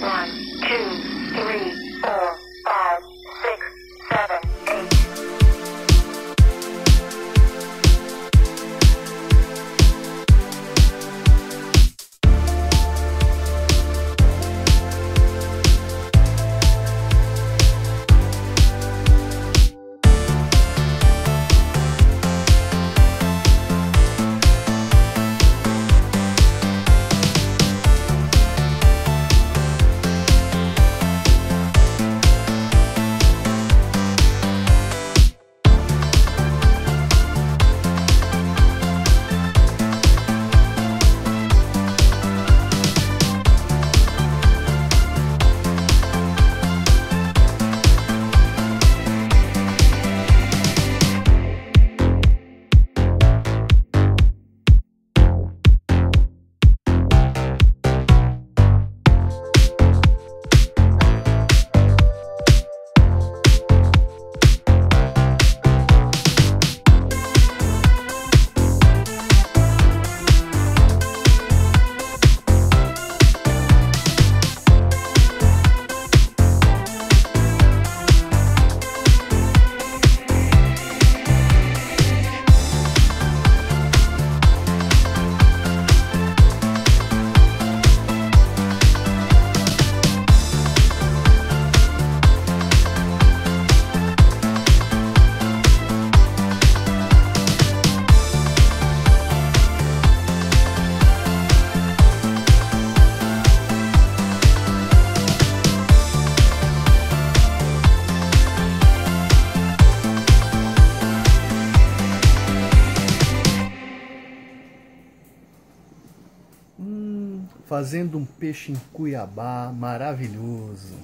One, two. Hum, fazendo um peixe em Cuiabá maravilhoso.